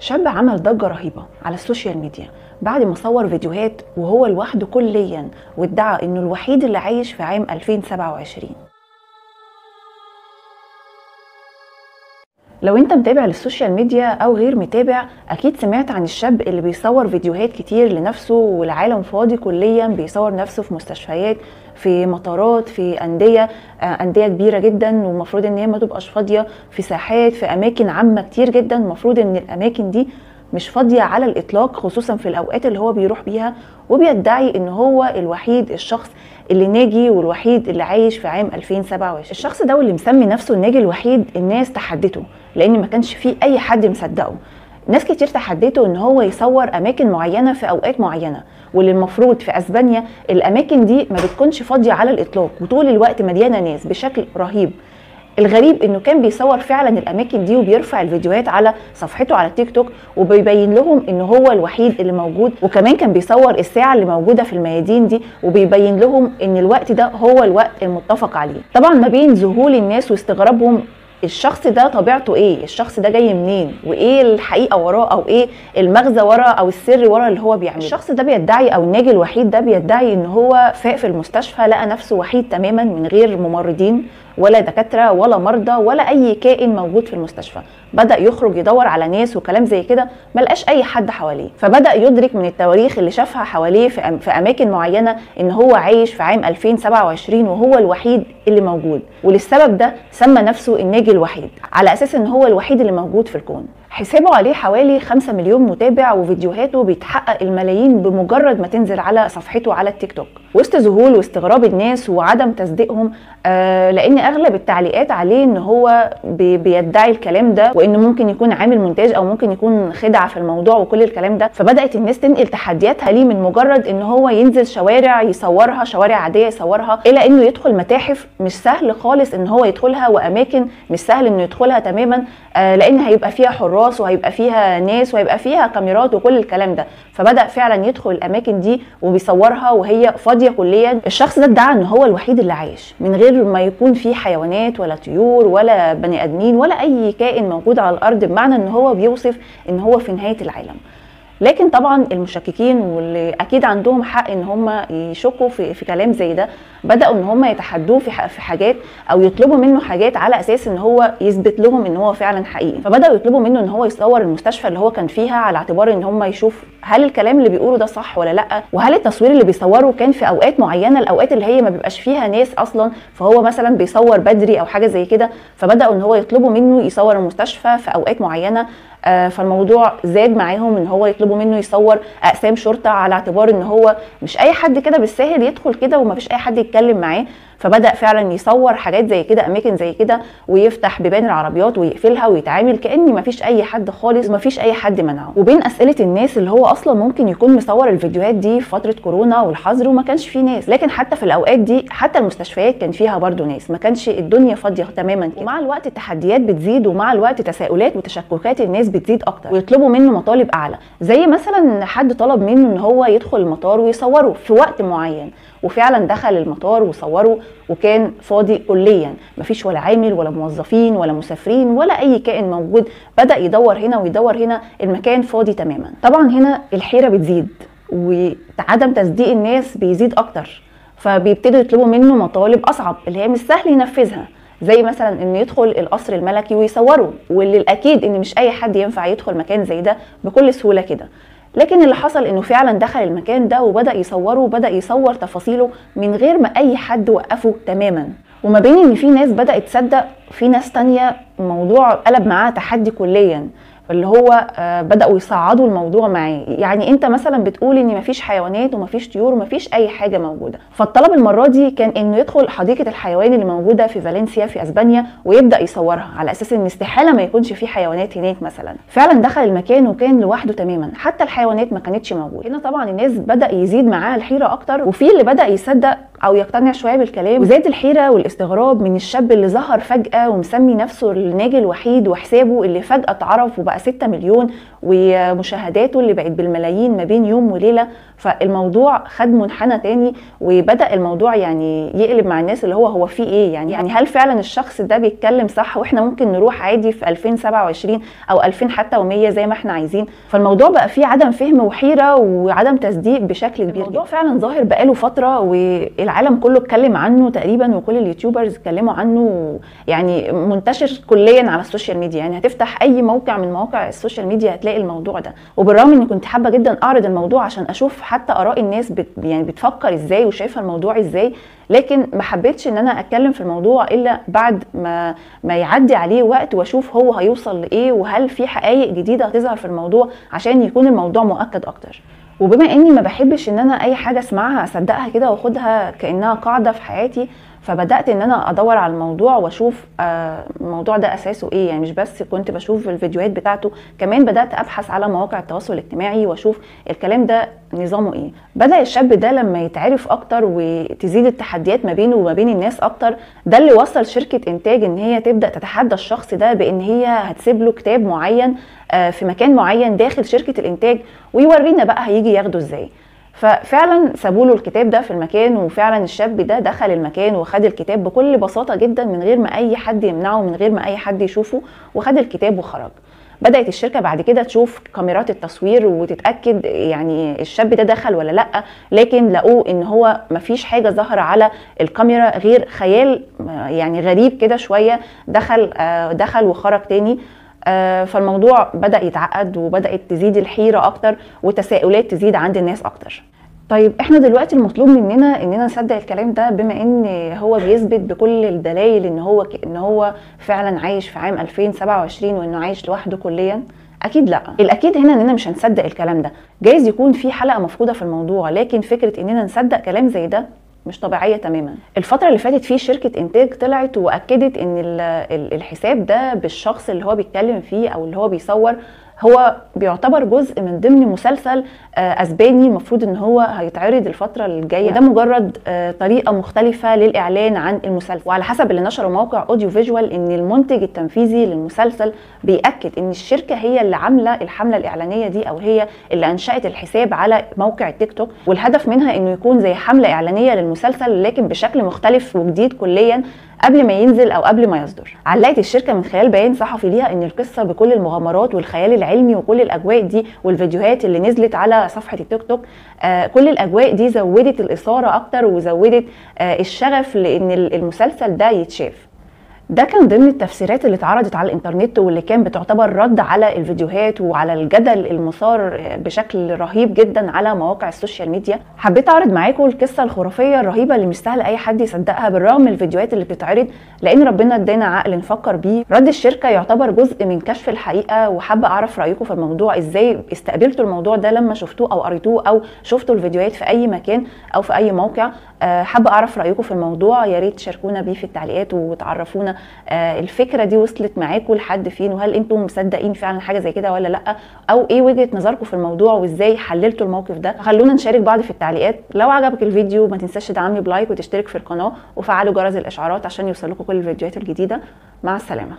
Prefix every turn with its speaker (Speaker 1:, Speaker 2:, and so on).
Speaker 1: شاب عمل ضجة رهيبة على ال social media بعد ما صور فيديوهات وهو لوحده كليا وادعى إنه الوحيد اللي عايش في عام 2027 لو انت متابع لل social media أو غير متابع أكيد سمعت عن الشاب اللي بيصور فيديوهات كتير لنفسه والعالم فاضي كليا بيصور نفسه في مستشفيات في مطارات في أندية آه، أندية كبيرة جدا والمفروض إن هي ما تبقاش فاضية في ساحات في أماكن عامة كتير جدا المفروض إن الأماكن دي مش فاضية على الإطلاق خصوصا في الأوقات اللي هو بيروح بيها وبيدعي إن هو الوحيد الشخص اللي ناجي والوحيد اللي عايش في عام 2027 الشخص ده واللي مسمي نفسه الناجي الوحيد الناس تحدته لأن ما كانش فيه أي حد مصدقه. ناس كتير تحدته إن هو يصور أماكن معينة في أوقات معينة واللي المفروض في أسبانيا الأماكن دي ما بتكونش فاضية على الإطلاق وطول الوقت مليانة ناس بشكل رهيب. الغريب إنه كان بيصور فعلا الأماكن دي وبيرفع الفيديوهات على صفحته على التيك توك وبيبين لهم ان هو الوحيد اللي موجود. وكمان كان بيصور الساعة اللي موجودة في الميادين دي وبيبين لهم إن الوقت ده هو الوقت المتفق عليه. طبعا ما بين ذهول الناس واستغرابهم الشخص ده طبيعته إيه؟ الشخص ده جاي منين؟ وإيه الحقيقة وراه؟ أو إيه المغزى ورا أو السر ورا اللي هو بيعمله؟ الشخص ده بيدعي أو الناجي الوحيد ده بيدعي إن هو فاق في المستشفى لقى نفسه وحيد تماما من غير ممرضين ولا دكاترة ولا مرضى ولا أي كائن موجود في المستشفى. بدأ يخرج يدور على ناس وكلام زي كده ما لقاش أي حد حواليه. فبدأ يدرك من التواريخ اللي شافها حواليه في أماكن معينة إن هو عايش في عام 2027 وهو الوحيد اللي موجود. وللسبب ده سمى نفسه الناجي الوحيد على أساس إن هو الوحيد اللي موجود في الكون. حسابه عليه حوالي 5 مليون متابع وفيديوهاته بيتحقق الملايين بمجرد ما تنزل على صفحته على التيك توك. وسط ذهول واستغراب الناس وعدم تصديقهم آه لأن أغلب التعليقات عليه إن هو بي بيدعي الكلام ده وانه ممكن يكون عامل مونتاج أو ممكن يكون خدعه في الموضوع وكل الكلام ده. فبدأت الناس تنقل تحدياتها ليه من مجرد إن هو ينزل شوارع يصورها شوارع عادية يصورها إلى إنه يدخل متاحف مش سهل خالص إن هو يدخلها وأماكن مش سهل إنه يدخلها تماما آه لأن هيبقى فيها حراس وهيبقى فيها ناس وهيبقى فيها كاميرات وكل الكلام ده. فبدأ فعلا يدخل الأماكن دي وبيصورها وهي فاضية كليا. الشخص ده ادعى إن هو الوحيد اللي عايش من غير ما يكون في حيوانات ولا طيور ولا بني آدمين ولا أي كائن موجود على الأرض بمعنى إن هو بيوصف إن هو في نهاية العالم. لكن طبعا المشككين واللي أكيد عندهم حق إن هم يشكوا في, في كلام زي ده بدأوا إن هم يتحدوه في في حاجات أو يطلبوا منه حاجات على أساس إن هو يثبت لهم إن هو فعلا حقيقي. فبدأوا يطلبوا منه إن هو يصور المستشفى اللي هو كان فيها على اعتبار إن هم يشوف هل الكلام اللي بيقوله ده صح ولا لأ وهل التصوير اللي بيصوره كان في أوقات معينة الأوقات اللي هي ما بيبقاش فيها ناس أصلا فهو مثلا بيصور بدري أو حاجة زي كده فبدأوا إن هو يطلبوا منه يصور المستشفى في أوقات معينة فالموضوع زاد معاهم إن هو يطلبوا منه يصور أقسام شرطة على اعتبار إن هو مش أي حد كده بالساهل يدخل كده ومفيش أي حد يتكلم معاه. فبدأ فعلا يصور حاجات زي كده أماكن زي كده ويفتح بيبان العربيات ويقفلها ويتعامل كأن مفيش أي حد خالص ومفيش أي حد منعه. وبين أسئلة الناس اللي هو أصلا ممكن يكون مصور الفيديوهات دي في فترة كورونا والحظر وما كانش فيه ناس. لكن حتى في الأوقات دي حتى المستشفيات كان فيها برضو ناس. ما كانش الدنيا فاضية تماما. كده ومع الوقت التحديات بتزيد ومع الوقت تساؤلات وتشككات الناس بتزيد أكتر. ويطلبوا منه مطالب أعلى. زي مثلا حد طلب منه إن هو يدخل المطار ويصوره في وقت معين وفعلا دخل المطار وصوره وكان فاضي كليا. مفيش ولا عامل ولا موظفين ولا مسافرين ولا أي كائن موجود. بدأ يدور هنا ويدور هنا المكان فاضي تماما. طبعا هنا الحيرة بتزيد وعدم تصديق الناس بيزيد أكتر. فبيبتدوا يطلبوا منه مطالب أصعب اللي هي مش سهل ينفذها. زي مثلا انه يدخل القصر الملكي ويصوره واللي الأكيد إن مش أي حد ينفع يدخل مكان زي ده بكل سهولة كده. لكن اللي حصل إنه فعلا دخل المكان ده وبدأ يصوره وبدأ يصور تفاصيله من غير ما أي حد وقفه تماما. وما بين إن في ناس بدأت تصدق في ناس تانية الموضوع قلب معاها تحدي كليا. اللي هو بدأوا يصعدوا الموضوع معاه يعني أنت مثلا بتقول إن مفيش حيوانات ومفيش طيور ومفيش أي حاجة موجودة. فالطلب المرة دي كان إنه يدخل حديقة الحيوان اللي موجودة في فالنسيا في أسبانيا ويبدأ يصورها على أساس إن استحالة ما يكونش في حيوانات هناك مثلا. فعلا دخل المكان وكان لوحده تماما. حتى الحيوانات ما كانتش موجودة. هنا طبعا الناس بدأ يزيد معاها الحيرة أكتر وفي اللي بدأ يصدق أو يقتنع شوية بالكلام وزاد الحيرة والاستغراب من الشاب اللي ظهر فجأة ومسمي نفسه الناجي الوحيد وحسابه اللي فجأة اتعرف وبقى 6 مليون ومشاهداته اللي بقت بالملايين ما بين يوم وليلة. فالموضوع خد منحنى تاني وبدأ الموضوع يعني يقلب مع الناس اللي هو هو في إيه. يعني يعني هل فعلا الشخص ده بيتكلم صح وإحنا ممكن نروح عادي في 2027 أو 2000 حتى و100 زي ما إحنا عايزين؟ فالموضوع بقى فيه عدم فهم وحيرة وعدم تصديق بشكل كبير الموضوع فعلا ظاهر بقاله فترة والعالم كله اتكلم عنه تقريبا وكل اليوتيوبرز اتكلموا عنه يعني منتشر كليا على ال social media. يعني هتفتح أي موقع من مواقع ال social media هتلاقي الموضوع ده. وبالرغم إني كنت حابة جدا أعرض الموضوع عشان أشوف حتى آراء الناس بت يعني بتفكر إزاي وشايفة الموضوع إزاي لكن ما حبيتش إن أنا أتكلم في الموضوع إلا بعد ما ما يعدي عليه وقت وأشوف هو هيوصل لإيه وهل في حقائق جديدة هتظهر في الموضوع عشان يكون الموضوع مؤكد أكتر. وبما إني ما بحبش إن أنا أي حاجة أسمعها أصدقها كده وأخدها كأنها قاعدة في حياتي فبدأت إن أنا أدور على الموضوع وأشوف الموضوع ده أساسه إيه. يعني مش بس كنت بشوف الفيديوهات بتاعته كمان بدأت أبحث على مواقع التواصل الاجتماعي وأشوف الكلام ده نظامه إيه. بدأ الشاب ده لما يتعرف أكتر وتزيد التحديات ما بينه وما بين الناس أكتر ده اللي وصل شركة إنتاج إن هي تبدأ تتحدى الشخص ده بإن هي هتسيب له كتاب معين في مكان معين داخل شركة الإنتاج ويورينا بقى هيجي ياخده إزاي. ففعلا سابوا له الكتاب ده في المكان وفعلا الشاب ده دخل المكان وخد الكتاب بكل بساطة جدا من غير ما أي حد يمنعه من غير ما أي حد يشوفه وخد الكتاب وخرج. بدأت الشركة بعد كده تشوف كاميرات التصوير وتتأكد يعني الشاب ده دخل ولا لأ لكن لقوه إن هو مفيش حاجة ظاهرة على الكاميرا غير خيال يعني غريب كده شوية دخل دخل وخرج تاني. فالموضوع بدأ يتعقد وبدأت تزيد الحيرة أكتر وتساؤلات تزيد عند الناس أكتر. طيب إحنا دلوقتي المطلوب مننا إننا نصدق الكلام ده بما إن هو بيثبت بكل الدلائل إن هو إن هو فعلا عايش في عام 2027 وإنه عايش لوحده كليا؟ أكيد لأ. الأكيد هنا إننا مش هنصدق الكلام ده. جايز يكون في حلقة مفقودة في الموضوع لكن فكرة إننا نصدق كلام زي ده مش طبيعية تماما. الفترة اللي فاتت في شركة إنتاج طلعت وأكدت إن الحساب ده بالشخص اللي هو بيتكلم فيه أو اللي هو بيصور هو بيعتبر جزء من ضمن مسلسل أسباني المفروض إن هو هيتعرض الفترة الجاية. ده مجرد طريقة مختلفة للإعلان عن المسلسل. وعلى حسب اللي نشره موقع Audio Visual إن المنتج التنفيذي للمسلسل بيأكد إن الشركة هي اللي عاملة الحملة الإعلانية دي أو هي اللي أنشأت الحساب على موقع التيك توك والهدف منها إنه يكون زي حملة إعلانية للمسلسل لكن بشكل مختلف وجديد كليا. قبل ما ينزل أو قبل ما يصدر. علقت الشركة من خلال بيان صحفي ليها إن القصة بكل المغامرات والخيال العلمي وكل الأجواء دي والفيديوهات اللي نزلت على صفحة التيك توك آه كل الأجواء دي زودت الإثارة أكتر وزودت آه الشغف لإن المسلسل ده يتشاف. ده كان ضمن التفسيرات اللي اتعرضت على الإنترنت واللي كان بتعتبر رد على الفيديوهات وعلى الجدل المثار بشكل رهيب جدا على مواقع ال social media. حبيت أعرض معاكم القصة الخرافية الرهيبة اللي مش سهل أي حد يصدقها بالرغم من الفيديوهات اللي بتتعرض لأن ربنا ادانا عقل نفكر بيه. رد الشركة يعتبر جزء من كشف الحقيقة وحابه أعرف رأيكم في الموضوع إزاي استقبلتوا الموضوع ده لما شفتوه أو قريتوه أو شفتوا الفيديوهات في أي مكان أو في أي موقع. حابه أعرف رأيكم في الموضوع يا ريت تشاركونا بيه في التعليقات وتعرفونا الفكرة دي وصلت معاكم لحد فين؟ وهل أنتم مصدقين فعلا حاجة زي كده ولا لأ؟ أو إيه وجهة نظركم في الموضوع وازاي حللتوا الموقف ده؟ خلونا نشارك بعض في التعليقات. لو عجبك الفيديو ما تنساش تدعمني بلايك وتشترك في القناة وفعلوا جرس الإشعارات عشان يوصلكم كل الفيديوهات الجديدة. مع السلامة.